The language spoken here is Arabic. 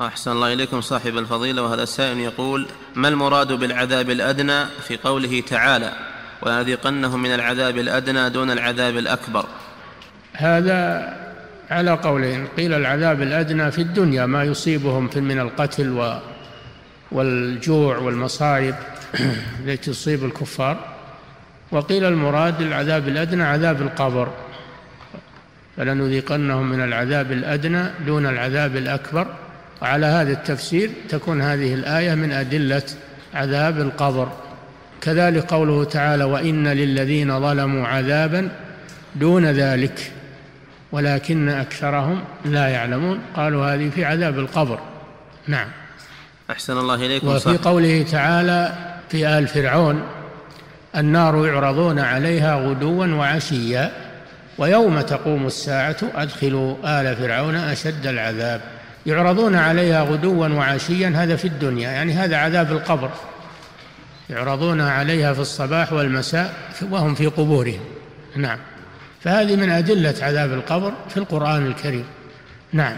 أحسن الله إليكم صاحب الفضيلة وهذا السائل يقول ما المراد بالعذاب الأدنى في قوله تعالى ولنذيقنهم من العذاب الأدنى دون العذاب الأكبر هذا على قولين قيل العذاب الأدنى في الدنيا ما يصيبهم في من القتل والجوع والمصائب التي تصيب الكفار. وقيل المراد العذاب الأدنى عذاب القبر. فلنذيقنهم من العذاب الأدنى دون العذاب الأكبر. وعلى هذا التفسير تكون هذه الآية من أدلة عذاب القبر. كذلك قوله تعالى وإن للذين ظلموا عذابا دون ذلك ولكن أكثرهم لا يعلمون قالوا هذه في عذاب القبر. نعم. أحسن الله إليكم وفي صح. قوله تعالى في آل فرعون النار يعرضون عليها غدوا وعشيا ويوم تقوم الساعة أدخلوا آل فرعون أشد العذاب. يعرضون عليها غدوا وعشيا هذا في الدنيا يعني هذا عذاب القبر. يعرضون عليها في الصباح والمساء وهم في قبورهم. نعم. فهذه من أدلة عذاب القبر في القرآن الكريم. نعم.